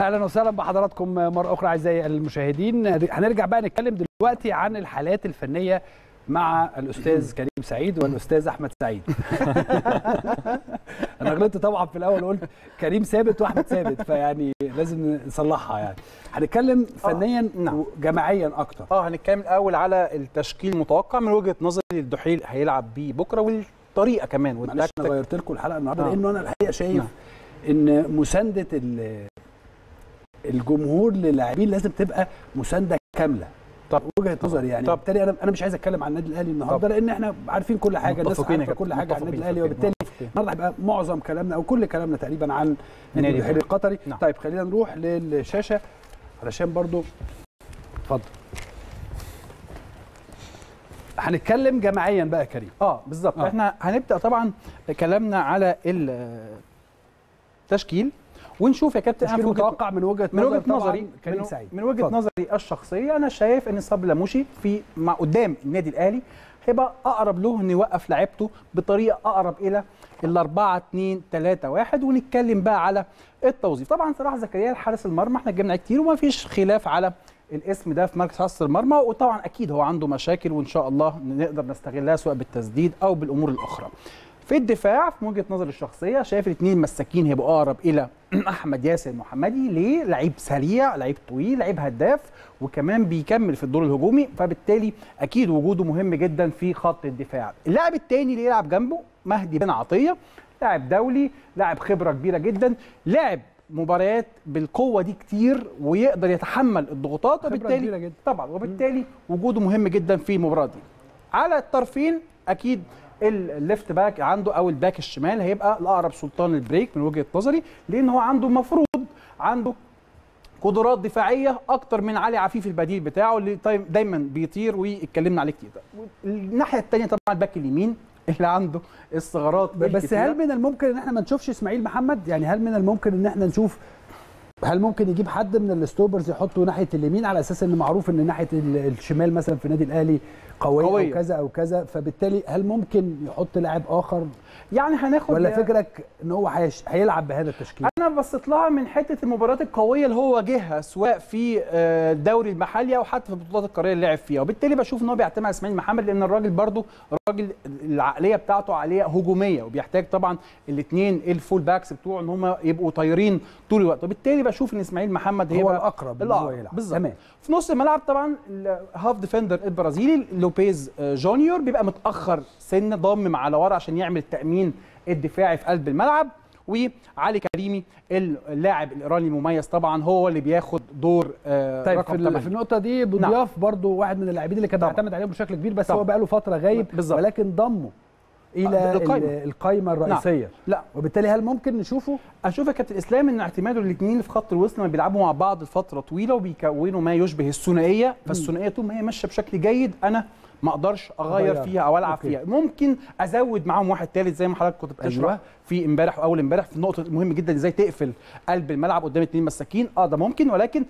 أهلا وسهلا بحضراتكم مرة أخرى أعزائي المشاهدين هنرجع بقى نتكلم دلوقتي عن الحالات الفنية مع الأستاذ كريم سعيد والأستاذ أحمد سعيد أنا غلطت طبعا في الأول قلت كريم ثابت وأحمد ثابت فيعني لازم نصلحها يعني هنتكلم فنيا نعم. وجماعيا أكتر آه هنتكلم الأول على التشكيل المتوقع من وجهة نظري الدحيل هيلعب بيه بكرة والطريقة كمان معلش أنا غيرت لكم الحلقة النهارده آه. لأنه أنا الحقيقة شايف نعم. إن مساندة الجمهور للاعبين لازم تبقى مساندة كاملة طب وجهة نظري يعني طب. بالتالي أنا أنا مش عايز أتكلم عن النادي الأهلي النهارده لأن إحنا عارفين كل حاجة الناس عارفة كل حاجة عن النادي الأهلي وبالتالي. النهارده هيبقى معظم كلامنا أو كل كلامنا تقريبا عن نادي النادي البحيري القطري نعم. طيب خلينا نروح للشاشة علشان برضو اتفضل هنتكلم جماعيا بقى كريم آه بالظبط. آه. إحنا هنبدأ طبعا كلامنا على التشكيل ونشوف يا كابتن وجهة- متوقع من وجهة من وجهة نظري كريم من, سعيد. من وجهة اتفضل. نظري الشخصية أنا شايف إن صبري لاموشي في مع قدام النادي الأهلي هيبقى أقرب له إنه يوقف لعيبته بطريقة أقرب إلى ال 4 2 3 1 ونتكلم بقى على التوظيف. طبعا صلاح زكريا حارس المرمى إحنا اتكلمنا كتير وما فيش خلاف على الاسم ده في مركز حراسه المرمى. وطبعا أكيد هو عنده مشاكل وإن شاء الله نقدر نستغلها سواء بالتسديد أو بالأمور الأخرى. في الدفاع في وجهة نظري الشخصية شايف الاثنين مساكين هيبقوا أقرب إلى أحمد ياسر المحمدي ليه؟ لعيب سريع لعيب طويل لعيب هداف وكمان بيكمل في الدور الهجومي فبالتالي أكيد وجوده مهم جدا في خط الدفاع. اللاعب الثاني اللي يلعب جنبه مهدي بن عطية لاعب دولي لاعب خبرة كبيرة جدا لاعب مباريات بالقوة دي كتير ويقدر يتحمل الضغوطات وبالتالي جدا. طبعا وبالتالي وجوده مهم جدا في المباراة دي. على الطرفين أكيد ال left back عنده أو ال back الشمال هيبقى الأقرب سلطان البريك من وجهة نظري لأن هو عنده المفروض عنده قدرات دفاعية أكتر من علي عفيف البديل بتاعه اللي طيب دايما بيطير واتكلمنا عليه كتير الناحية الثانية طبعا ال back اليمين اللي عنده الثغرات بس. هل من الممكن إن إحنا ما نشوفش إسماعيل محمد يعني هل من الممكن إن إحنا نشوف هل ممكن يجيب حد من ال stoppers يحطه ناحية اليمين على أساس إن معروف إن ناحية ال- الشمال مثلا في النادي الأهلي قوية, قوية. أو كذا أو كذا فبالتالي هل ممكن يحط لاعب آخر يعني هناخد ولا فكرك إن هو هيش- هيلعب بهذا التشكيل أنا بصيت لها من حتة المباريات القوية اللي هو واجهها سواء في آه، الدوري المحلي أو حتى في البطولات القارية اللي لعب فيها وبالتالي بشوف إن هو بيعتمد على إسماعيل محمد لأن الراجل برضو راجل العقلية بتاعته عقلية هجومية وبيحتاج طبعا الاثنين الفول باكس بتوعه إن هم يبقوا طايرين طول الوقت وبالتالي بشوف إن إسماعيل محمد هو الأقرب هو. يلعب بالظبط. في نص الملعب طبعا ال half defender البرازيلي لوبيز آه، جونيور بيبقى متأخر سنة ضامم على ورا عشان يعمل التأمين الدفاعي في قلب الملعب وعلي كريمي اللاعب الإيراني المميز طبعا هو اللي بياخد دور آه، طيب في, رقم 8 في النقطة دي بوضياف برضو واحد من اللاعبين اللي كان. بيعتمد عليهم بشكل كبير بس طبعا. هو بقى له فترة غايب بالظبط. ولكن ضمه إلى آه، القايمة. ال- القايمة الرئيسية لا وبالتالي هل ممكن نشوفه أشوف يا كابتن اسلام إن اعتماده الاثنين في خط الوسط لما بيلعبوا مع بعض لفتره طويلة وبيكونوا ما يشبه الثنائية فالثنائية طول ما هي ماشية بشكل جيد أنا ما أقدرش أغير أغير. فيها أو ألعب okay. فيها ممكن أزود معاهم واحد ثالث زي ما حضرتك كنت بتشرح أيوة. في امبارح واول امبارح في نقطة مهم جدا إزاي تقفل قلب الملعب قدام اثنين مساكين آه ده ممكن ولكن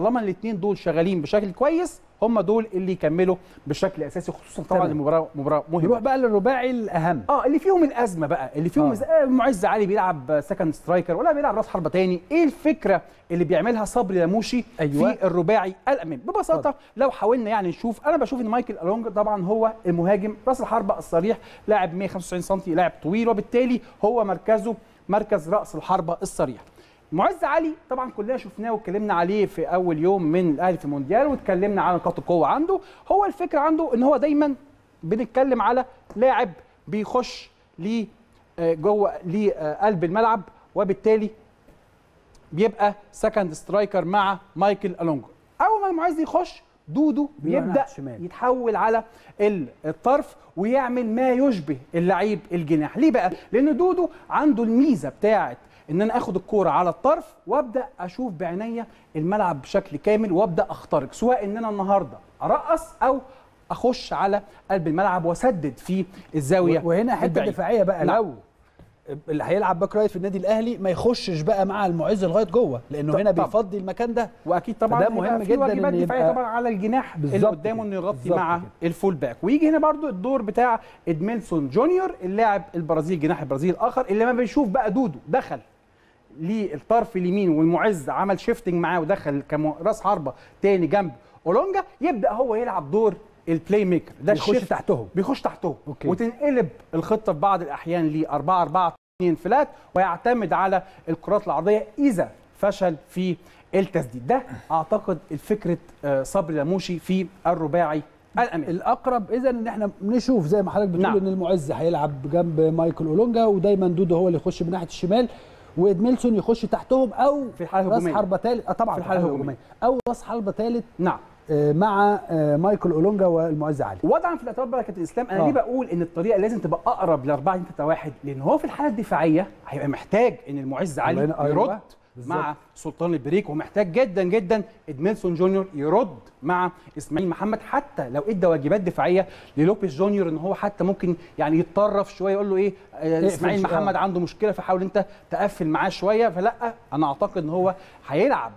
طالما الاثنين دول شغالين بشكل كويس هم دول اللي يكملوا بشكل أساسي خصوصا طبعا تمام. المباراة مباراة نروح مهمه بقى للرباعي الأهم آه اللي فيهم الأزمة بقى اللي فيهم آه. آه. معز علي بيلعب second striker ولا بيلعب راس حربة تاني إيه الفكرة اللي بيعملها صبري لموشي أيوة. في الرباعي الامام ببساطة اتفضل. لو حاولنا يعني نشوف أنا بشوف إن مايكل ألونج طبعا هو المهاجم راس الحربة الصريح لاعب 195 سم لاعب طويل وبالتالي هو مركزه مركز رأس الحربة الصريح معز علي طبعا كلنا شفناه واتكلمنا عليه في أول يوم من الأهلي في المونديال واتكلمنا على نقاط القوة عنده. هو الفكرة عنده إن هو دايما بنتكلم على لاعب بيخش ل آه، جوه لقلب الملعب وبالتالي بيبقى second striker مع مايكل أولونجا. أول ما معز يخش دودو بيبدأ. يتحول على ال- الطرف ويعمل ما يشبه اللعيب الجناح. ليه بقى؟ لأن دودو عنده الميزة بتاعة إن أنا آخد الكورة على الطرف وأبدأ أشوف بعينيا الملعب بشكل كامل وأبدأ أخترق سواء إن أنا النهارده أرقص أو أخش على قلب الملعب وأسدد في الزاوية وهنا حتة. دفاعية بقى نعم. لو اللي هيلعب back right في النادي الأهلي ما يخشش بقى مع المعز لغاية جوه لأنه طب- هنا طب. بيفضي المكان ده وأكيد طبعا هيبقى مهم في جداً واجبات دفاعية طبعا على الجناح اللي قدامه. إنه يغطي مع كده. ال full back ويجي هنا برضو الدور بتاع ادميلسون جونيور اللاعب البرازيلي الجناح البرازيلي الآخر اللي ما بيشوف بقى دودو دخل للطرف اليمين والمعز عمل shifting معاه ودخل كراس حربة تاني جنب أولونجا يبدأ هو يلعب دور ال playmaker ده بيخش تحتهم. بيخش تحتهم okay. وتنقلب الخطة في بعض الأحيان ل 4 4 2 flat ويعتمد على الكرات العرضية إذا فشل في التسديد ده أعتقد الفكرة آه، صبري لموشي في الرباعي الأمامي الأقرب اذا إن إحنا نشوف زي ما حضرتك بتقول نعم. إن المعز هيلعب جنب مايكل أولونجا ودايما دودو هو اللي يخش من ناحية الشمال وادميلسون يخش تحتهم أو في الحالة راس الهجومية. حربة ثالث آه طبعا في الحالة. الهجومية. أو راس حربة ثالث نعم. آه، مع آه، مايكل أولونجا والمعز علي. وضعا في الاعتبار بقى كابتن اسلام أنا آه. ليه بقول إن الطريقة لازم تبقى أقرب ل 4 3 1 لأن هو في الحالة الدفاعية هيبقى محتاج إن المعز علي يرد. أيوة، مع سلطان البريك ومحتاج جدا جدا ادميلسون جونيور يرد مع إسماعيل محمد حتى لو إدى واجبات دفاعية للوبيس جونيور إن هو حتى ممكن يعني يتطرف شوية يقول له إيه آه، إسماعيل. محمد عنده مشكلة فحاول أنت تقفل معاه شوية فلا أنا أعتقد إن هو هيلعب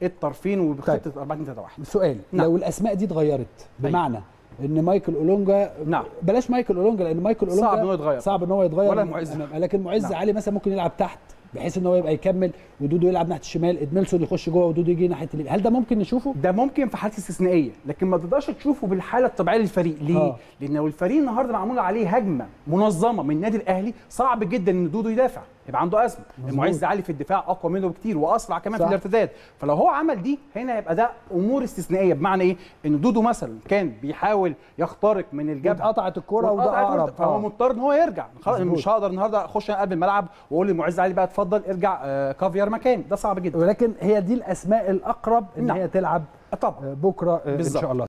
بالطرفين وبخطة 4 2 3 1 سؤال نعم. لو الأسماء دي اتغيرت بمعنى إن مايكل أولونجا نعم. بلاش مايكل أولونجا لأن مايكل اولونجا صعب إن هو يتغير. صعب إن هو يتغير ولا معز. لكن معز نعم. علي مثلا ممكن يلعب تحت بحيث إن هو يبقى يكمل ودودو يلعب ناحية الشمال إدميلسون يخش جوه ودودو يجي ناحية اليمين هل ده ممكن نشوفه؟ ده ممكن في حالات استثنائية لكن ما تقدرش تشوفه بالحالة الطبيعية للفريق ليه آه. لأن لو الفريق النهارده معمول عليه هجمة منظمة من النادي الأهلي صعب جدا إن دودو يدافع يبقى عنده أزمة. المعز علي في الدفاع أقوى منه بكتير وأسرع كمان صح. في الارتداد. فلو هو عمل دي هنا يبقى ده أمور استثنائية. بمعنى إيه؟ إن دودو مثلا كان بيحاول يخترق من الجبهة. واتقطعت الكرة وده أقرب. فهو آه. مضطر إن هو يرجع. خلاص. مش هقدر النهارده أخش قلب الملعب وأقول لمعز علي بقى اتفضل ارجع آه، كافيار مكان ده صعب جدا. ولكن هي دي الأسماء الأقرب إن نعم. هي تلعب طبعا. آه، بكرة آه، إن. شاء الله.